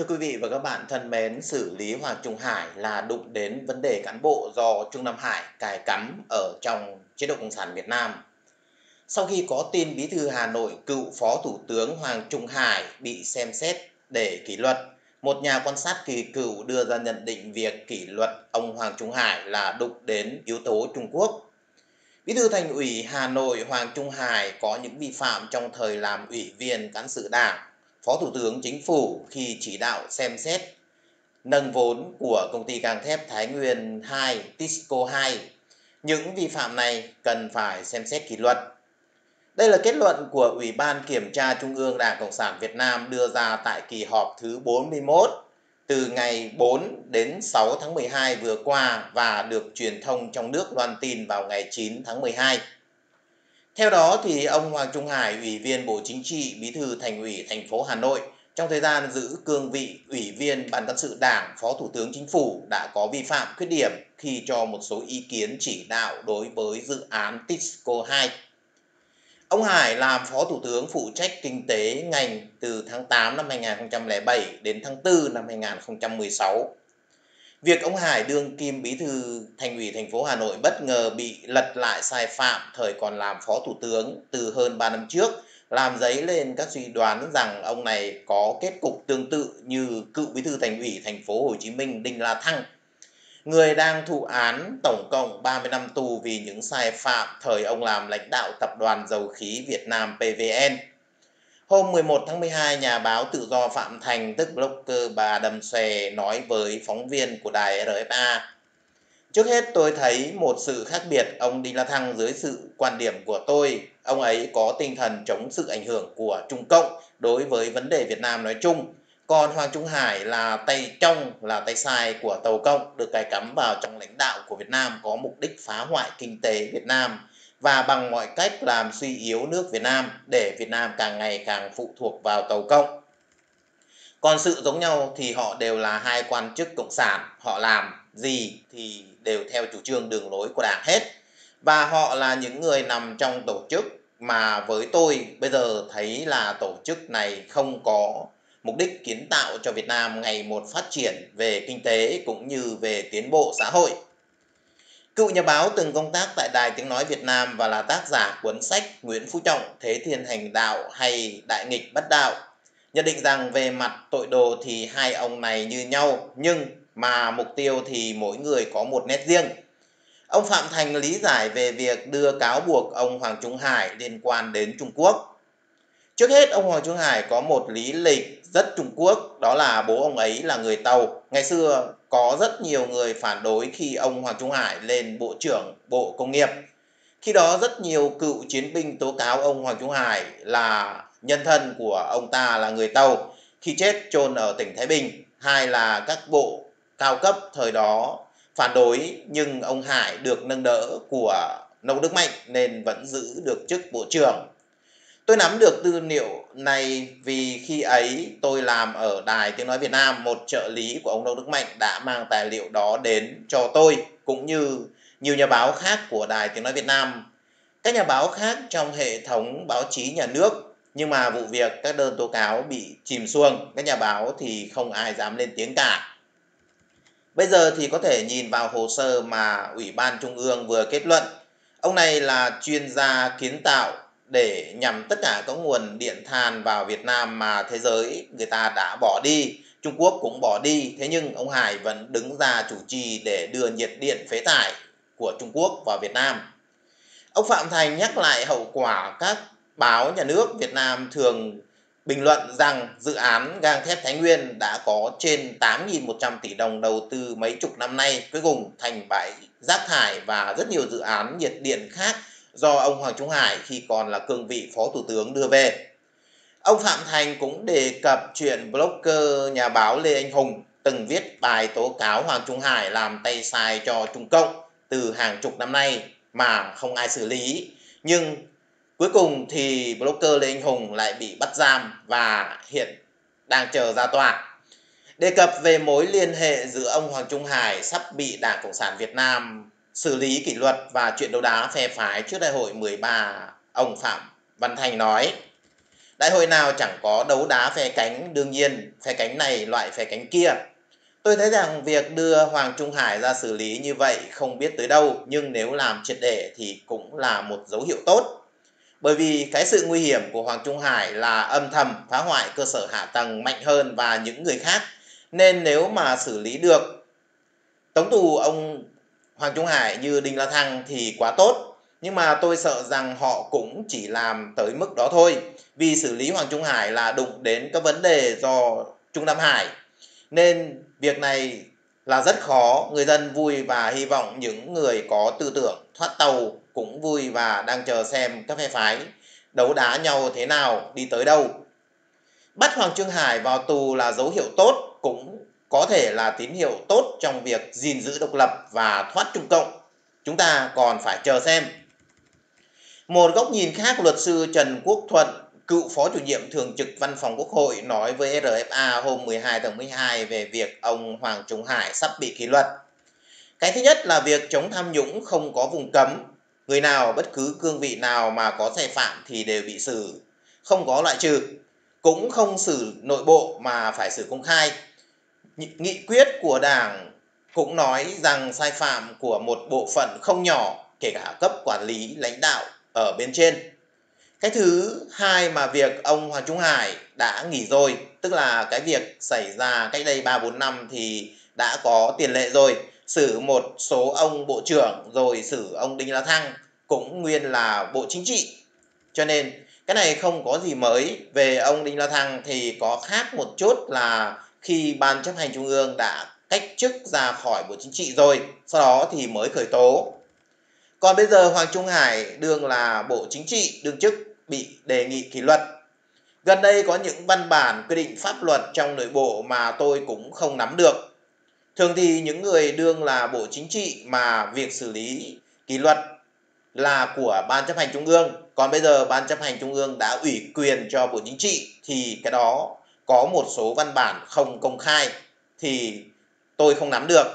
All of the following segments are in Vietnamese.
Thưa quý vị và các bạn thân mến, xử lý Hoàng Trung Hải là đụng đến vấn đề cán bộ do Trung Nam Hải cài cắm ở trong chế độ Cộng sản Việt Nam. Sau khi có tin Bí thư Hà Nội cựu Phó Thủ tướng Hoàng Trung Hải bị xem xét để kỷ luật, một nhà quan sát kỳ cựu đưa ra nhận định việc kỷ luật ông Hoàng Trung Hải là đụng đến yếu tố Trung Quốc. Bí thư Thành ủy Hà Nội Hoàng Trung Hải có những vi phạm trong thời làm ủy viên cán sự đảng Phó Thủ tướng Chính phủ khi chỉ đạo xem xét nâng vốn của công ty gang thép Thái Nguyên 2, Tisco 2. Những vi phạm này cần phải xem xét kỷ luật. Đây là kết luận của Ủy ban Kiểm tra Trung ương Đảng Cộng sản Việt Nam đưa ra tại kỳ họp thứ 41 từ ngày 4 đến 6 tháng 12 vừa qua và được truyền thông trong nước loan tin vào ngày 9 tháng 12. Theo đó thì ông Hoàng Trung Hải, Ủy viên Bộ Chính trị, Bí thư Thành ủy thành phố Hà Nội trong thời gian giữ cương vị Ủy viên Ban cán sự Đảng, Phó Thủ tướng Chính phủ đã có vi phạm khuyết điểm khi cho một số ý kiến chỉ đạo đối với dự án Tisco 2. Ông Hải làm Phó Thủ tướng phụ trách kinh tế ngành từ tháng 8 năm 2007 đến tháng 4 năm 2016 Việc ông Hải đương kim bí thư thành ủy thành phố Hà Nội bất ngờ bị lật lại sai phạm thời còn làm phó thủ tướng từ hơn 3 năm trước, làm dấy lên các suy đoán rằng ông này có kết cục tương tự như cựu bí thư thành ủy thành phố Hồ Chí Minh Đinh La Thăng người đang thụ án tổng cộng 30 năm tù vì những sai phạm thời ông làm lãnh đạo tập đoàn dầu khí Việt Nam PVN. Hôm 11 tháng 12, nhà báo tự do Phạm Thành, tức blogger bà Đầm Xòe, nói với phóng viên của đài RFA. Trước hết tôi thấy một sự khác biệt ông Đinh La Thăng dưới sự quan điểm của tôi. Ông ấy có tinh thần chống sự ảnh hưởng của Trung Cộng đối với vấn đề Việt Nam nói chung. Còn Hoàng Trung Hải là tay trong, là tay sai của Tàu Cộng, được cài cắm vào trong lãnh đạo của Việt Nam có mục đích phá hoại kinh tế Việt Nam và bằng mọi cách làm suy yếu nước Việt Nam để Việt Nam càng ngày càng phụ thuộc vào tàu công. Còn sự giống nhau thì họ đều là hai quan chức cộng sản, họ làm gì thì đều theo chủ trương đường lối của đảng hết. Và họ là những người nằm trong tổ chức mà với tôi bây giờ thấy là tổ chức này không có mục đích kiến tạo cho Việt Nam ngày một phát triển về kinh tế cũng như về tiến bộ xã hội. Cựu nhà báo từng công tác tại Đài Tiếng Nói Việt Nam và là tác giả cuốn sách Nguyễn Phú Trọng Thế Thiên Hành Đạo hay Đại Nghịch Bất Đạo. Nhận định rằng về mặt tội đồ thì hai ông này như nhau nhưng mà mục tiêu thì mỗi người có một nét riêng. Ông Phạm Thành lý giải về việc đưa cáo buộc ông Hoàng Trung Hải liên quan đến Trung Quốc. Trước hết, ông Hoàng Trung Hải có một lý lịch rất Trung Quốc, đó là bố ông ấy là người Tàu. Ngày xưa có rất nhiều người phản đối khi ông Hoàng Trung Hải lên Bộ trưởng Bộ Công nghiệp. Khi đó, rất nhiều cựu chiến binh tố cáo ông Hoàng Trung Hải là nhân thân của ông ta là người Tàu, khi chết chôn ở tỉnh Thái Bình. Hai là các bộ cao cấp thời đó phản đối, nhưng ông Hải được nâng đỡ của Nông Đức Mạnh nên vẫn giữ được chức bộ trưởng Tôi nắm được tư liệu này vì khi ấy tôi làm ở Đài Tiếng Nói Việt Nam, một trợ lý của ông Đỗ Đức Mạnh đã mang tài liệu đó đến cho tôi, cũng như nhiều nhà báo khác của Đài Tiếng Nói Việt Nam. Các nhà báo khác trong hệ thống báo chí nhà nước, nhưng mà vụ việc các đơn tố cáo bị chìm xuông, các nhà báo thì không ai dám lên tiếng cả. Bây giờ thì có thể nhìn vào hồ sơ mà Ủy ban Trung ương vừa kết luận. Ông này là chuyên gia kiến tạo để nhằm tất cả các nguồn điện than vào Việt Nam mà thế giới người ta đã bỏ đi, Trung Quốc cũng bỏ đi, thế nhưng ông Hải vẫn đứng ra chủ trì để đưa nhiệt điện phế thải của Trung Quốc vào Việt Nam. Ông Phạm Thành nhắc lại hậu quả các báo nhà nước Việt Nam thường bình luận rằng dự án gang thép Thái Nguyên đã có trên 8.100 tỷ đồng đầu tư mấy chục năm nay, cuối cùng thành bãi rác thải và rất nhiều dự án nhiệt điện khác do ông Hoàng Trung Hải, khi còn là cương vị Phó Thủ tướng, đưa về. Ông Phạm Thành cũng đề cập chuyện blogger nhà báo Lê Anh Hùng từng viết bài tố cáo Hoàng Trung Hải làm tay sai cho Trung Cộng từ hàng chục năm nay mà không ai xử lý. Nhưng cuối cùng thì blogger Lê Anh Hùng lại bị bắt giam và hiện đang chờ ra tòa. Đề cập về mối liên hệ giữa ông Hoàng Trung Hải sắp bị Đảng Cộng sản Việt Nam xử lý kỷ luật và chuyện đấu đá phe phái trước đại hội 13, ông Phạm Văn Thành nói. Đại hội nào chẳng có đấu đá phe cánh, đương nhiên phe cánh này loại phe cánh kia. Tôi thấy rằng việc đưa Hoàng Trung Hải ra xử lý như vậy không biết tới đâu, nhưng nếu làm triệt để thì cũng là một dấu hiệu tốt. Bởi vì cái sự nguy hiểm của Hoàng Trung Hải là âm thầm phá hoại cơ sở hạ tầng mạnh hơn và những người khác. Nên nếu mà xử lý được tống tù ông Hoàng Trung Hải như Đinh La Thăng thì quá tốt. Nhưng mà tôi sợ rằng họ cũng chỉ làm tới mức đó thôi. Vì xử lý Hoàng Trung Hải là đụng đến các vấn đề do Trung Nam Hải. Nên việc này là rất khó. Người dân vui và hy vọng những người có tư tưởng thoát tàu cũng vui và đang chờ xem các phe phái đấu đá nhau thế nào, đi tới đâu. Bắt Hoàng Trung Hải vào tù là dấu hiệu tốt, cũng có thể là tín hiệu tốt trong việc gìn giữ độc lập và thoát Trung Cộng. Chúng ta còn phải chờ xem. Một góc nhìn khác, luật sư Trần Quốc Thuận, cựu phó chủ nhiệm thường trực văn phòng Quốc hội nói với RFA hôm 12 tháng 12 về việc ông Hoàng Trung Hải sắp bị kỷ luật. Cái thứ nhất là việc chống tham nhũng không có vùng cấm. Người nào bất cứ cương vị nào mà có sai phạm thì đều bị xử, không có loại trừ. Cũng không xử nội bộ mà phải xử công khai. Nghị quyết của Đảng cũng nói rằng sai phạm của một bộ phận không nhỏ, kể cả cấp quản lý, lãnh đạo ở bên trên. Cái thứ hai mà việc ông Hoàng Trung Hải đã nghỉ rồi, tức là cái việc xảy ra cách đây 3-4 năm thì đã có tiền lệ rồi. Xử một số ông bộ trưởng rồi xử ông Đinh La Thăng cũng nguyên là bộ chính trị. Cho nên cái này không có gì mới. Về ông Đinh La Thăng thì có khác một chút là khi Ban chấp hành Trung ương đã cách chức ra khỏi Bộ Chính trị rồi, sau đó thì mới khởi tố. Còn bây giờ Hoàng Trung Hải đương là Bộ Chính trị đương chức bị đề nghị kỷ luật. Gần đây có những văn bản quy định pháp luật trong nội bộ mà tôi cũng không nắm được. Thường thì những người đương là Bộ Chính trị mà việc xử lý kỷ luật là của Ban chấp hành Trung ương. Còn bây giờ Ban chấp hành Trung ương đã ủy quyền cho Bộ Chính trị thì cái đó có một số văn bản không công khai thì tôi không nắm được.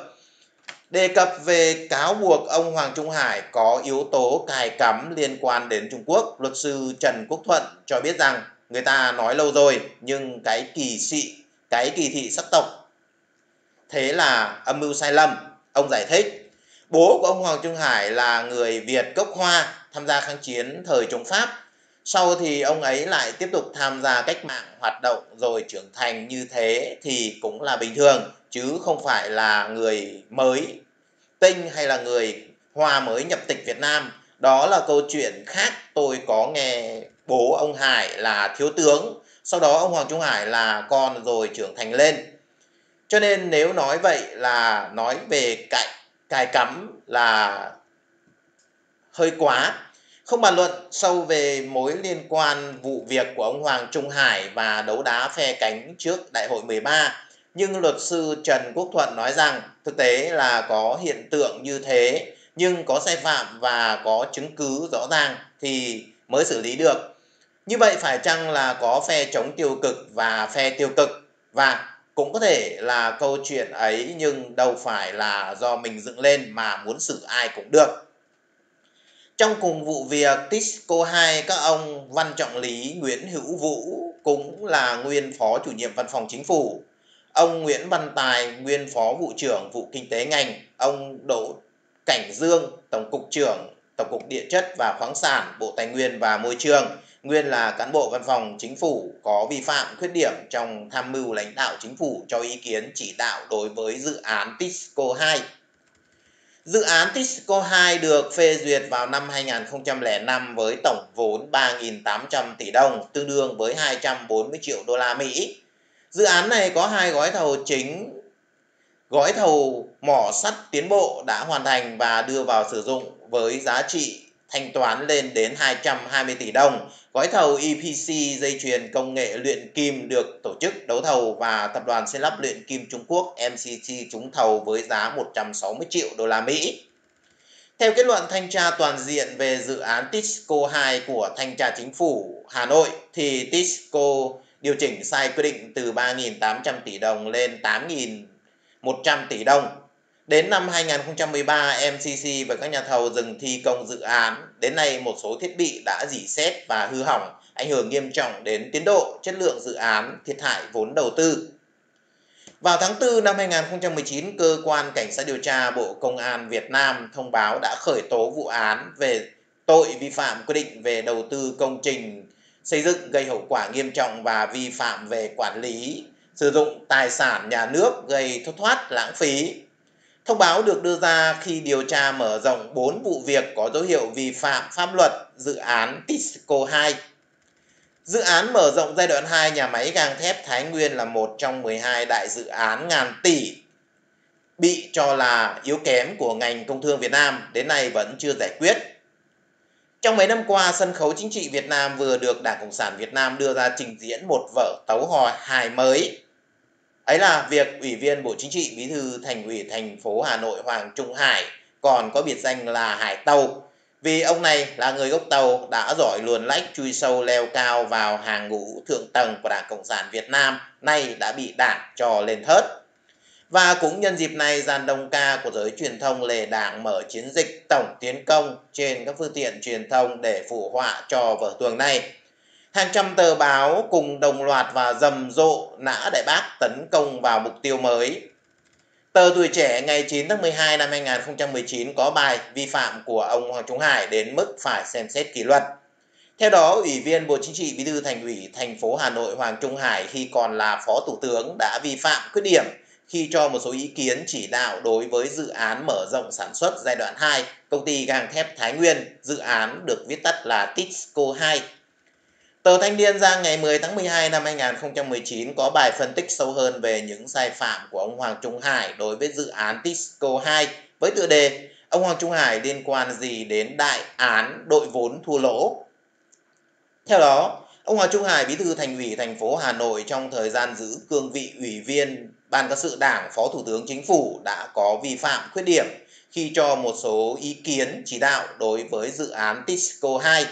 Đề cập về cáo buộc ông Hoàng Trung Hải có yếu tố cài cắm liên quan đến Trung Quốc, luật sư Trần Quốc Thuận cho biết rằng người ta nói lâu rồi nhưng cái kỳ thị cái kỳ thị sắc tộc thế là âm mưu sai lầm. Ông giải thích, bố của ông Hoàng Trung Hải là người Việt gốc Hoa tham gia kháng chiến thời chống Pháp sau thì ông ấy lại tiếp tục tham gia cách mạng hoạt động rồi trưởng thành như thế thì cũng là bình thường, chứ không phải là người mới tinh hay là người hoa mới nhập tịch Việt Nam. Đó là câu chuyện khác tôi có nghe bố ông Hải là thiếu tướng. Sau đó ông Hoàng Trung Hải là con rồi trưởng thành lên. Cho nên nếu nói vậy là nói về cạnh cài cắm là hơi quá không bàn luận sâu về mối liên quan vụ việc của ông Hoàng Trung Hải và đấu đá phe cánh trước Đại hội 13, nhưng luật sư Trần Quốc Thuận nói rằng thực tế là có hiện tượng như thế, nhưng có sai phạm và có chứng cứ rõ ràng thì mới xử lý được. Như vậy phải chăng là có phe chống tiêu cực và phe tiêu cực và cũng có thể là câu chuyện ấy nhưng đâu phải là do mình dựng lên mà muốn xử ai cũng được. Trong cùng vụ việc Tisco 2, các ông Văn Trọng Lý, Nguyễn Hữu Vũ cũng là nguyên phó chủ nhiệm văn phòng chính phủ. Ông Nguyễn Văn Tài, nguyên phó vụ trưởng vụ kinh tế ngành. Ông Đỗ Cảnh Dương, tổng cục trưởng Tổng cục Địa chất và khoáng sản, Bộ Tài nguyên và Môi trường, nguyên là cán bộ văn phòng chính phủ có vi phạm khuyết điểm trong tham mưu lãnh đạo chính phủ cho ý kiến chỉ đạo đối với dự án Tisco 2. Dự án Tisco 2 được phê duyệt vào năm 2005 với tổng vốn 3.800 tỷ đồng, tương đương với 240 triệu đô la Mỹ. Dự án này có hai gói thầu chính. Gói thầu mỏ sắt tiến bộ đã hoàn thành và đưa vào sử dụng với giá trị thanh toán lên đến 220 tỷ đồng. Gói thầu EPC dây chuyền công nghệ luyện kim được tổ chức đấu thầu và tập đoàn xây lắp luyện kim Trung Quốc MCT trúng thầu với giá 160 triệu đô la Mỹ. Theo kết luận thanh tra toàn diện về dự án Tisco 2 của Thanh tra Chính phủ Hà Nội, thì Tisco điều chỉnh sai quy định từ 3.800 tỷ đồng lên 8.100 tỷ đồng Đến năm 2013, MCC và các nhà thầu dừng thi công dự án. Đến nay, một số thiết bị đã dỉ xét và hư hỏng, ảnh hưởng nghiêm trọng đến tiến độ, chất lượng dự án, thiệt hại vốn đầu tư. Vào tháng 4 năm 2019, Cơ quan Cảnh sát điều tra Bộ Công an Việt Nam thông báo đã khởi tố vụ án về tội vi phạm quy định về đầu tư công trình xây dựng gây hậu quả nghiêm trọng và vi phạm về quản lý sử dụng tài sản nhà nước gây thất thoát lãng phí. Thông báo được đưa ra khi điều tra mở rộng 4 vụ việc có dấu hiệu vi phạm pháp luật dự án Tisco 2. Dự án mở rộng giai đoạn 2 nhà máy gang thép Thái Nguyên là một trong 12 đại dự án ngàn tỷ bị cho là yếu kém của ngành công thương Việt Nam đến nay vẫn chưa giải quyết. Trong mấy năm qua, sân khấu chính trị Việt Nam vừa được Đảng Cộng sản Việt Nam đưa ra trình diễn một vở tấu hò hài mới. Ấy là việc Ủy viên Bộ Chính trị Bí thư Thành ủy thành phố Hà Nội Hoàng Trung Hải còn có biệt danh là Hải Tàu vì ông này là người gốc Tàu đã giỏi luồn lách chui sâu leo cao vào hàng ngũ thượng tầng của Đảng Cộng sản Việt Nam, nay đã bị đảng cho lên thớt. Và cũng nhân dịp này, dàn đồng ca của giới truyền thông lề đảng mở chiến dịch tổng tiến công trên các phương tiện truyền thông để phủ họa cho vở tuồng này. Hàng trăm tờ báo cùng đồng loạt và rầm rộ nã đại bác tấn công vào mục tiêu mới. Tờ Tuổi Trẻ ngày 9 tháng 12 năm 2019 có bài vi phạm của ông Hoàng Trung Hải đến mức phải xem xét kỷ luật. Theo đó, Ủy viên Bộ Chính trị Bí thư Thành ủy thành phố Hà Nội Hoàng Trung Hải khi còn là Phó Thủ tướng đã vi phạm khuyết điểm khi cho một số ý kiến chỉ đạo đối với dự án mở rộng sản xuất giai đoạn 2 công ty gang thép Thái Nguyên, dự án được viết tắt là TISCO 2. Tờ Thanh niên ra ngày 10 tháng 12 năm 2019 có bài phân tích sâu hơn về những sai phạm của ông Hoàng Trung Hải đối với dự án TISCO 2 với tựa đề Ông Hoàng Trung Hải liên quan gì đến đại án đội vốn thua lỗ. Theo đó, ông Hoàng Trung Hải, bí thư thành ủy thành phố Hà Nội trong thời gian giữ cương vị ủy viên Ban cán sự Đảng, Phó Thủ tướng Chính phủ đã có vi phạm khuyết điểm khi cho một số ý kiến chỉ đạo đối với dự án TISCO 2.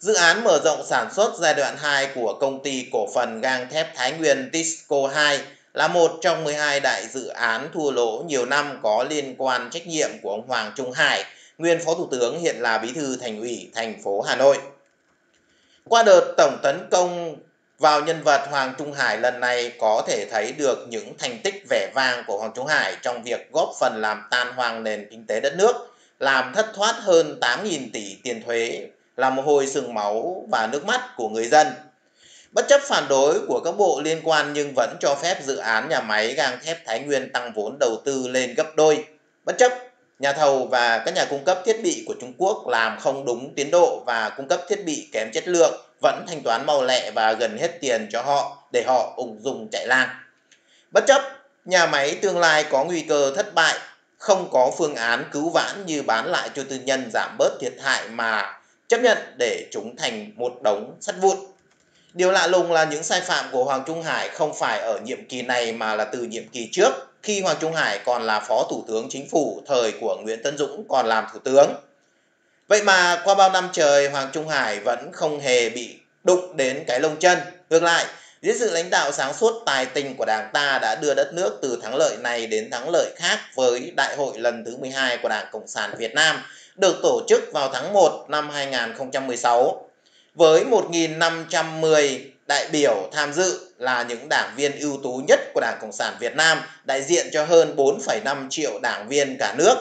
Dự án mở rộng sản xuất giai đoạn 2 của công ty cổ phần gang thép Thái Nguyên TISCO 2 là một trong 12 đại dự án thua lỗ nhiều năm có liên quan trách nhiệm của ông Hoàng Trung Hải, nguyên Phó Thủ tướng hiện là Bí thư Thành ủy thành phố Hà Nội. Qua đợt tổng tấn công vào nhân vật Hoàng Trung Hải lần này có thể thấy được những thành tích vẻ vang của Hoàng Trung Hải trong việc góp phần làm tan hoang nền kinh tế đất nước, làm thất thoát hơn 8.000 tỷ tiền thuế, làm một hồi sừng máu và nước mắt của người dân. Bất chấp phản đối của các bộ liên quan nhưng vẫn cho phép dự án nhà máy gang thép Thái Nguyên tăng vốn đầu tư lên gấp đôi. Bất chấp nhà thầu và các nhà cung cấp thiết bị của Trung Quốc làm không đúng tiến độ và cung cấp thiết bị kém chất lượng vẫn thanh toán mau lẹ và gần hết tiền cho họ để họ ung dung chạy lang. Bất chấp nhà máy tương lai có nguy cơ thất bại, không có phương án cứu vãn như bán lại cho tư nhân giảm bớt thiệt hại mà chấp nhận để chúng thành một đống sắt vụn. Điều lạ lùng là những sai phạm của Hoàng Trung Hải không phải ở nhiệm kỳ này mà là từ nhiệm kỳ trước khi Hoàng Trung Hải còn là Phó Thủ tướng Chính phủ thời của Nguyễn Tân Dũng còn làm Thủ tướng. Vậy mà qua bao năm trời Hoàng Trung Hải vẫn không hề bị đụng đến cái lông chân. Ngược lại, dưới sự lãnh đạo sáng suốt tài tình của Đảng ta đã đưa đất nước từ thắng lợi này đến thắng lợi khác với Đại hội lần thứ 12 của Đảng Cộng sản Việt Nam được tổ chức vào tháng 1 năm 2016 với 1.510 đại biểu tham dự là những đảng viên ưu tú nhất của Đảng Cộng sản Việt Nam, đại diện cho hơn 4,5 triệu đảng viên cả nước.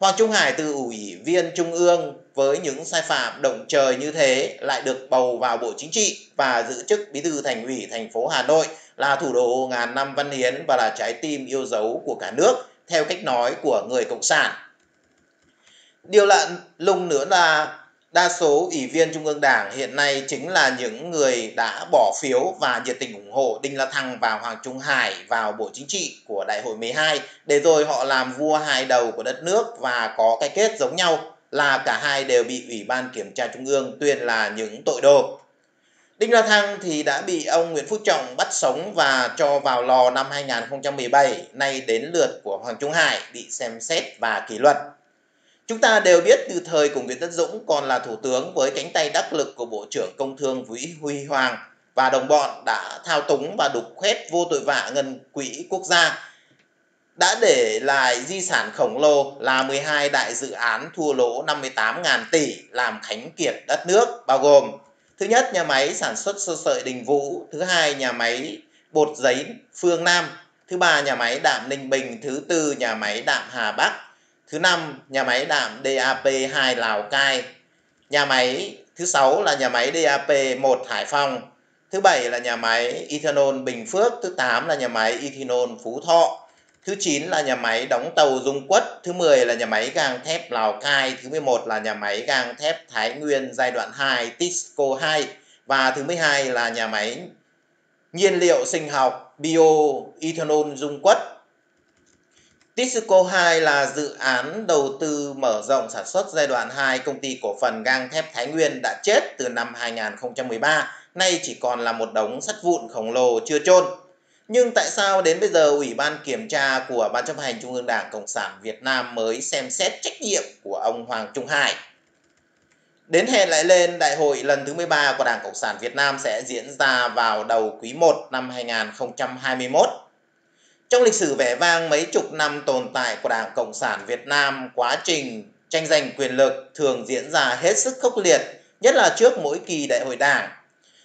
Hoàng Trung Hải từ ủy viên Trung ương với những sai phạm động trời như thế lại được bầu vào Bộ Chính trị và giữ chức Bí thư Thành ủy thành phố Hà Nội là thủ đô ngàn năm văn hiến và là trái tim yêu dấu của cả nước theo cách nói của người Cộng sản. Điều lạ lùng nữa là đa số ủy viên Trung ương Đảng hiện nay chính là những người đã bỏ phiếu và nhiệt tình ủng hộ Đinh La Thăng và Hoàng Trung Hải vào Bộ Chính trị của Đại hội 12 để rồi họ làm vua hai đầu của đất nước và có cái kết giống nhau là cả hai đều bị Ủy ban Kiểm tra Trung ương tuyên là những tội đồ. Đinh La Thăng thì đã bị ông Nguyễn Phú Trọng bắt sống và cho vào lò năm 2017, nay đến lượt của Hoàng Trung Hải bị xem xét và kỷ luật. Chúng ta đều biết từ thời của Nguyễn Tân Dũng còn là thủ tướng với cánh tay đắc lực của Bộ trưởng Công Thương Vũ Huy Hoàng và đồng bọn đã thao túng và đục khoét vô tội vạ ngân quỹ quốc gia đã để lại di sản khổng lồ là 12 đại dự án thua lỗ 58.000 tỷ làm khánh kiệt đất nước bao gồm Thứ nhất, nhà máy sản xuất sơ sợi Đình Vũ. Thứ hai, nhà máy bột giấy Phương Nam. Thứ ba, nhà máy đạm Ninh Bình. Thứ tư, nhà máy đạm Hà Bắc. Thứ năm, nhà máy đạm DAP2 Lào Cai. Nhà máy thứ sáu là nhà máy DAP1 Hải Phòng. Thứ bảy là nhà máy ethanol Bình Phước. Thứ tám là nhà máy ethanol Phú Thọ. Thứ 9 là nhà máy đóng tàu Dung Quất, thứ 10 là nhà máy gang thép Lào Cai, thứ 11 là nhà máy gang thép Thái Nguyên giai đoạn 2 Tisco 2 và thứ 12 là nhà máy nhiên liệu sinh học bio ethanol Dung Quất. Tisco 2 là dự án đầu tư mở rộng sản xuất giai đoạn 2 công ty cổ phần gang thép Thái Nguyên đã chết từ năm 2013, nay chỉ còn là một đống sắt vụn khổng lồ chưa chôn. Nhưng tại sao đến bây giờ Ủy ban Kiểm tra của Ban chấp hành Trung ương Đảng Cộng sản Việt Nam mới xem xét trách nhiệm của ông Hoàng Trung Hải? Đến hẹn lại lên đại hội lần thứ 13 của Đảng Cộng sản Việt Nam sẽ diễn ra vào đầu quý 1 năm 2021. Trong lịch sử vẻ vang mấy chục năm tồn tại của Đảng Cộng sản Việt Nam, quá trình tranh giành quyền lực thường diễn ra hết sức khốc liệt, nhất là trước mỗi kỳ đại hội đảng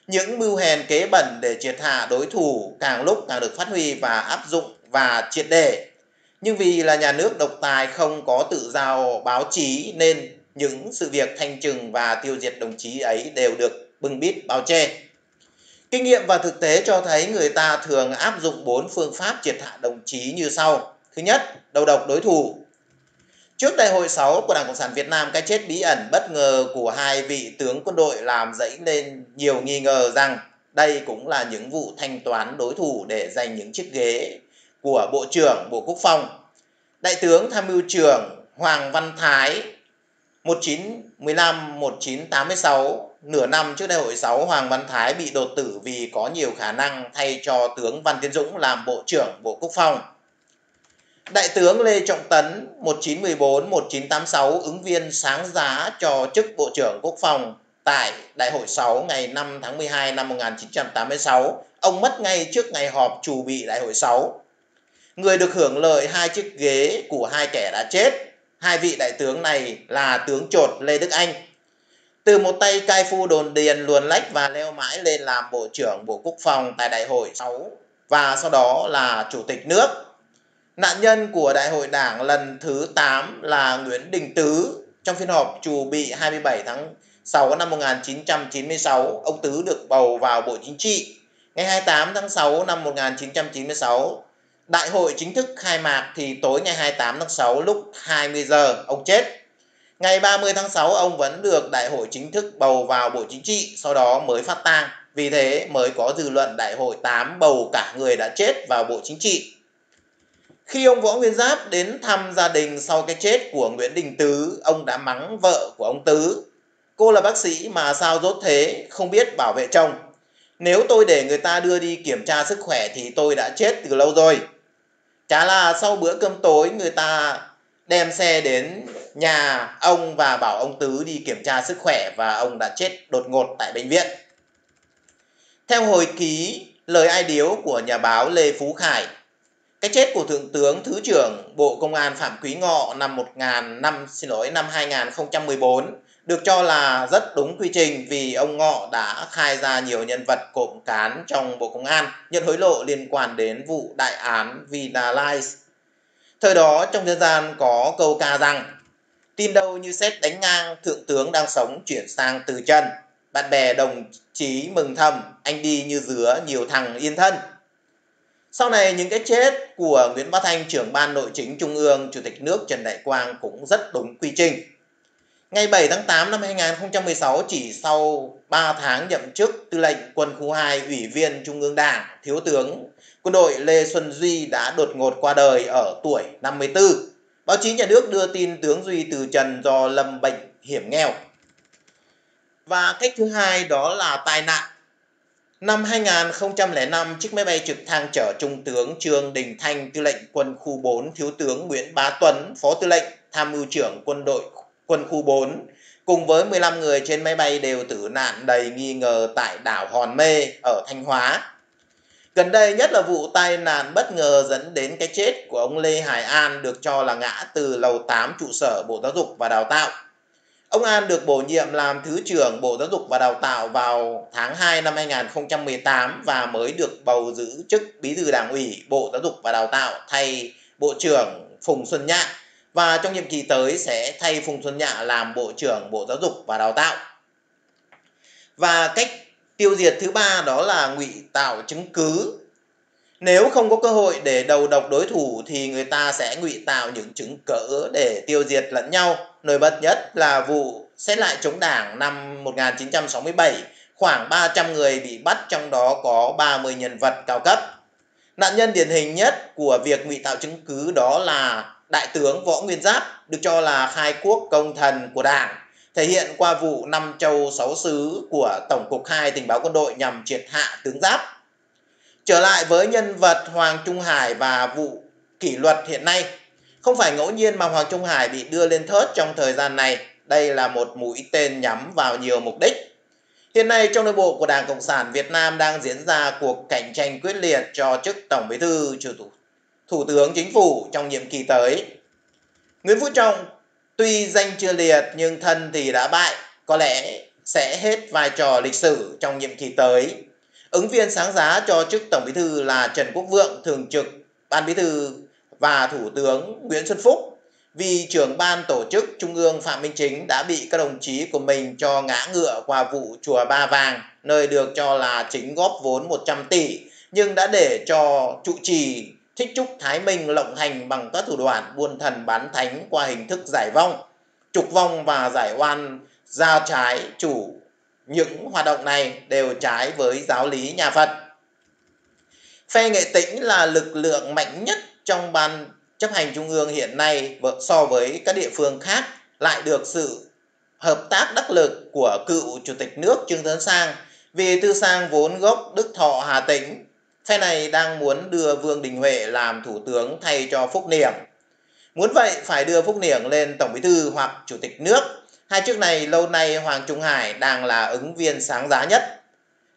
những mưu hèn kế bẩn để triệt hạ đối thủ càng lúc càng được phát huy và áp dụng và triệt đề. Nhưng vì là nhà nước độc tài không có tự do báo chí nên những sự việc thanh trừng và tiêu diệt đồng chí ấy đều được bưng bít bao che. Kinh nghiệm và thực tế cho thấy người ta thường áp dụng bốn phương pháp triệt hạ đồng chí như sau. Thứ nhất, đầu độc đối thủ. Trước đại hội 6 của Đảng Cộng sản Việt Nam, cái chết bí ẩn bất ngờ của hai vị tướng quân đội làm dấy lên nhiều nghi ngờ rằng đây cũng là những vụ thanh toán đối thủ để giành những chiếc ghế của Bộ trưởng Bộ Quốc phòng. Đại tướng tham mưu trưởng Hoàng Văn Thái 1915-1986, nửa năm trước đại hội 6, Hoàng Văn Thái bị đột tử vì có nhiều khả năng thay cho tướng Văn Tiến Dũng làm Bộ trưởng Bộ Quốc phòng. Đại tướng Lê Trọng Tấn 1914-1986 ứng viên sáng giá cho chức Bộ trưởng Quốc phòng tại Đại hội 6 ngày 5 tháng 12 năm 1986. Ông mất ngay trước ngày họp chủ bị Đại hội 6. Người được hưởng lợi hai chiếc ghế của hai kẻ đã chết. Hai vị đại tướng này là tướng trột Lê Đức Anh. Từ một tay cai phu đồn điền luồn lách và leo mãi lên làm Bộ trưởng Bộ Quốc phòng tại Đại hội 6 và sau đó là Chủ tịch nước Nạn nhân của Đại hội Đảng lần thứ 8 là Nguyễn Đình Tứ. Trong phiên họp chủ bị 27 tháng 6 năm 1996, ông Tứ được bầu vào Bộ Chính trị. Ngày 28 tháng 6 năm 1996, đại hội chính thức khai mạc thì tối ngày 28 tháng 6 lúc 20 giờ ông chết. Ngày 30 tháng 6 ông vẫn được đại hội chính thức bầu vào Bộ Chính trị, sau đó mới phát tang. Vì thế mới có dư luận đại hội 8 bầu cả người đã chết vào Bộ Chính trị. Khi ông Võ Nguyên Giáp đến thăm gia đình sau cái chết của Nguyễn Đình Tứ, ông đã mắng vợ của ông Tứ. Cô là bác sĩ mà sao dốt thế, không biết bảo vệ chồng. Nếu tôi để người ta đưa đi kiểm tra sức khỏe thì tôi đã chết từ lâu rồi. Chả là sau bữa cơm tối người ta đem xe đến nhà ông và bảo ông Tứ đi kiểm tra sức khỏe và ông đã chết đột ngột tại bệnh viện. Theo hồi ký lời ai điếu của nhà báo Lê Phú Khải, cái chết của Thượng tướng Thứ trưởng Bộ Công an Phạm Quý Ngọ năm 1000 năm xin lỗi năm 2014 được cho là rất đúng quy trình vì ông Ngọ đã khai ra nhiều nhân vật cộng cán trong Bộ Công an nhận hối lộ liên quan đến vụ đại án Vinalize. Thời đó trong dân gian có câu ca rằng tin đâu như xét đánh ngang thượng tướng đang sống chuyển sang từ chân bạn bè đồng chí mừng thầm anh đi như dứa nhiều thằng yên thân sau này những cái chết của Nguyễn Bá Thanh, trưởng ban nội chính Trung ương, Chủ tịch nước Trần Đại Quang cũng rất đúng quy trình. Ngày 7 tháng 8 năm 2016, chỉ sau 3 tháng nhậm chức tư lệnh quân khu 2, ủy viên Trung ương Đảng, Thiếu tướng quân đội Lê Xuân Duy đã đột ngột qua đời ở tuổi 54. Báo chí nhà nước đưa tin tướng Duy từ trần do lâm bệnh hiểm nghèo. Và cách thứ hai đó là tai nạn Năm 2005, chiếc máy bay trực thăng chở Trung tướng Trương Đình Thanh, tư lệnh quân khu 4, Thiếu tướng Nguyễn Bá Tuấn, Phó tư lệnh tham mưu trưởng quân đội quân khu 4, cùng với 15 người trên máy bay đều tử nạn đầy nghi ngờ tại đảo Hòn Mê ở Thanh Hóa. Gần đây nhất là vụ tai nạn bất ngờ dẫn đến cái chết của ông Lê Hải An được cho là ngã từ lầu 8 trụ sở Bộ Giáo dục và Đào tạo. Ông An được bổ nhiệm làm Thứ trưởng Bộ Giáo dục và Đào tạo vào tháng 2 năm 2018 và mới được bầu giữ chức Bí thư Đảng ủy Bộ Giáo dục và Đào tạo thay Bộ trưởng Phùng Xuân Nhạ và trong nhiệm kỳ tới sẽ thay Phùng Xuân Nhạ làm Bộ trưởng Bộ Giáo dục và Đào tạo. Và cách tiêu diệt thứ ba đó là ngụy tạo chứng cứ nếu không có cơ hội để đầu độc đối thủ thì người ta sẽ ngụy tạo những chứng cớ để tiêu diệt lẫn nhau. Nổi bật nhất là vụ xét lại chống đảng năm 1967, khoảng 300 người bị bắt trong đó có 30 nhân vật cao cấp. Nạn nhân điển hình nhất của việc ngụy tạo chứng cứ đó là Đại tướng Võ Nguyên Giáp, được cho là khai quốc công thần của Đảng, thể hiện qua vụ năm châu sáu xứ của Tổng cục 2 tình báo quân đội nhằm triệt hạ tướng Giáp Trở lại với nhân vật Hoàng Trung Hải và vụ kỷ luật hiện nay, không phải ngẫu nhiên mà Hoàng Trung Hải bị đưa lên thớt trong thời gian này. Đây là một mũi tên nhắm vào nhiều mục đích. Hiện nay trong nội bộ của Đảng Cộng sản Việt Nam đang diễn ra cuộc cạnh tranh quyết liệt cho chức Tổng Bí thư chủ thủ, tướng Chính phủ trong nhiệm kỳ tới. Nguyễn Phú Trọng tuy danh chưa liệt nhưng thân thì đã bại, có lẽ sẽ hết vai trò lịch sử trong nhiệm kỳ tới. Ứng viên sáng giá cho chức Tổng Bí thư là Trần Quốc Vượng, Thường trực Ban Bí thư và Thủ tướng Nguyễn Xuân Phúc. Vì trưởng ban tổ chức Trung ương Phạm Minh Chính đã bị các đồng chí của mình cho ngã ngựa qua vụ chùa Ba Vàng, nơi được cho là chính góp vốn 100 tỷ, nhưng đã để cho trụ trì Thích Trúc Thái Minh lộng hành bằng các thủ đoạn buôn thần bán thánh qua hình thức giải vong, trục vong và giải oan giao trái chủ những hoạt động này đều trái với giáo lý nhà Phật. Phe nghệ tĩnh là lực lượng mạnh nhất trong ban chấp hành trung ương hiện nay so với các địa phương khác lại được sự hợp tác đắc lực của cựu chủ tịch nước Trương Tấn Sang vì Tư Sang vốn gốc Đức Thọ Hà Tĩnh. Phe này đang muốn đưa Vương Đình Huệ làm thủ tướng thay cho Phúc Niệm. Muốn vậy, phải đưa Phúc Niệm lên Tổng Bí thư hoặc Chủ tịch nước Hai chức này lâu nay Hoàng Trung Hải đang là ứng viên sáng giá nhất.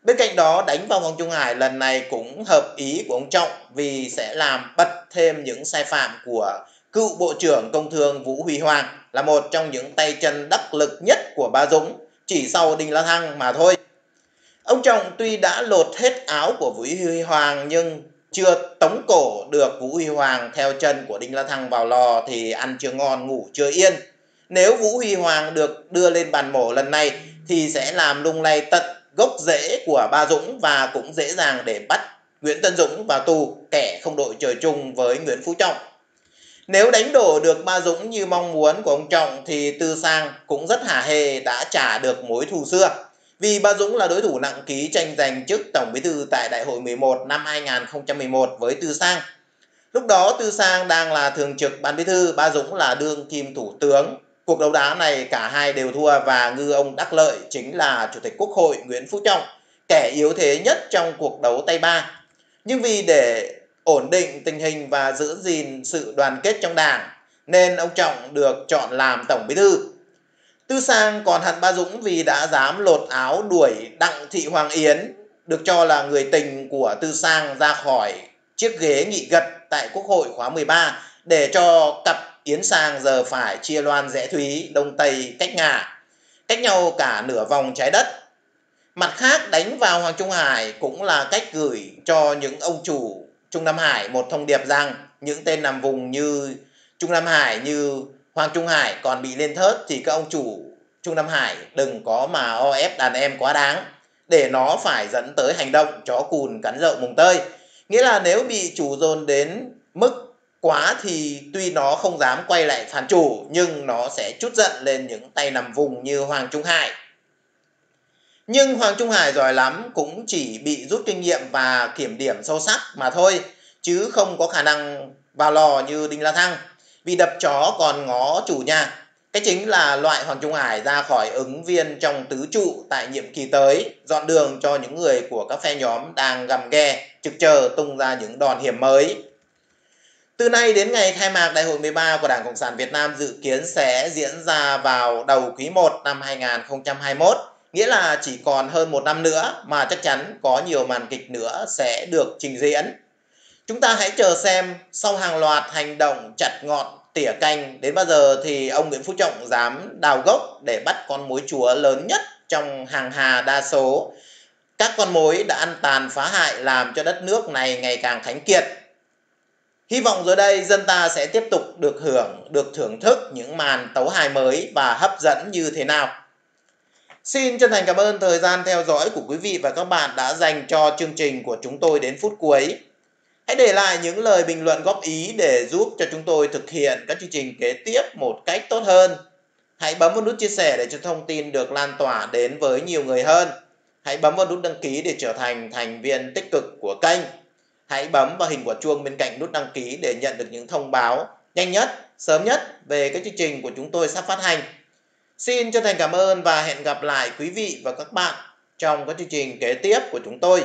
Bên cạnh đó, đánh vào Hoàng Trung Hải lần này cũng hợp ý của ông Trọng vì sẽ làm bật thêm những sai phạm của cựu Bộ trưởng Công Thương Vũ Huy Hoàng là một trong những tay chân đắc lực nhất của Ba Dũng, chỉ sau Đinh La Thăng mà thôi. Ông Trọng tuy đã lột hết áo của Vũ Huy Hoàng nhưng chưa tống cổ được Vũ Huy Hoàng theo chân của Đinh La Thăng vào lò thì ăn chưa ngon, ngủ chưa yên nếu Vũ Huy Hoàng được đưa lên bàn mổ lần này thì sẽ làm lung lay tận gốc rễ của Ba Dũng và cũng dễ dàng để bắt Nguyễn Tân Dũng vào tù, kẻ không đội trời chung với Nguyễn Phú Trọng. Nếu đánh đổ được Ba Dũng như mong muốn của ông Trọng thì Tư Sang cũng rất hả hề đã trả được mối thù xưa. Vì Ba Dũng là đối thủ nặng ký tranh giành chức Tổng Bí thư tại Đại hội 11 năm 2011 với Tư Sang. Lúc đó Tư Sang đang là thường trực Ban Bí thư, Ba Dũng là đương kim thủ tướng. Cuộc đấu đá này cả hai đều thua và ngư ông đắc lợi chính là Chủ tịch Quốc hội Nguyễn Phú Trọng, kẻ yếu thế nhất trong cuộc đấu tay ba. Nhưng vì để ổn định tình hình và giữ gìn sự đoàn kết trong đảng, nên ông Trọng được chọn làm Tổng Bí thư. Tư Sang còn hận Ba Dũng vì đã dám lột áo đuổi Đặng Thị Hoàng Yến, được cho là người tình của Tư Sang ra khỏi chiếc ghế nghị gật tại Quốc hội khóa 13 để cho cặp Yến Sang giờ phải chia loan rẽ thúy đông tây cách ngả, cách nhau cả nửa vòng trái đất. Mặt khác đánh vào Hoàng Trung Hải cũng là cách gửi cho những ông chủ Trung Nam Hải một thông điệp rằng những tên nằm vùng như Trung Nam Hải như Hoàng Trung Hải còn bị lên thớt thì các ông chủ Trung Nam Hải đừng có mà o ép đàn em quá đáng, để nó phải dẫn tới hành động chó cùn cắn rậu mùng tơi. Nghĩa là nếu bị chủ dồn đến mức quá thì tuy nó không dám quay lại phản chủ, nhưng nó sẽ chút giận lên những tay nằm vùng như Hoàng Trung Hải. Nhưng Hoàng Trung Hải giỏi lắm cũng chỉ bị rút kinh nghiệm và kiểm điểm sâu sắc mà thôi, chứ không có khả năng vào lò như Đinh La Thăng vì đập chó còn ngó chủ nhà. Cái chính là loại Hoàng Trung Hải ra khỏi ứng viên trong tứ trụ tại nhiệm kỳ tới, dọn đường cho những người của các phe nhóm đang gầm ghe, trực chờ tung ra những đòn hiểm mới. Từ nay đến ngày khai mạc Đại hội 13 của Đảng Cộng sản Việt Nam dự kiến sẽ diễn ra vào đầu quý 1 năm 2021. nghĩa là chỉ còn hơn một năm nữa mà chắc chắn có nhiều màn kịch nữa sẽ được trình diễn. Chúng ta hãy chờ xem sau hàng loạt hành động chặt ngọt tỉa cành đến bao giờ thì ông Nguyễn Phú Trọng dám đào gốc để bắt con mối chúa lớn nhất trong hàng hà đa số. Các con mối đã ăn tàn phá hại làm cho đất nước này ngày càng khánh kiệt. Hy vọng rồi đây dân ta sẽ tiếp tục được hưởng, được thưởng thức những màn tấu hài mới và hấp dẫn như thế nào. Xin chân thành cảm ơn thời gian theo dõi của quý vị và các bạn đã dành cho chương trình của chúng tôi đến phút cuối. Hãy để lại những lời bình luận góp ý để giúp cho chúng tôi thực hiện các chương trình kế tiếp một cách tốt hơn. Hãy bấm vào nút chia sẻ để cho thông tin được lan tỏa đến với nhiều người hơn. Hãy bấm vào nút đăng ký để trở thành thành viên tích cực của kênh. Hãy bấm vào hình quả chuông bên cạnh nút đăng ký để nhận được những thông báo nhanh nhất, sớm nhất về các chương trình của chúng tôi sắp phát hành. Xin chân thành cảm ơn và hẹn gặp lại quý vị và các bạn trong các chương trình kế tiếp của chúng tôi.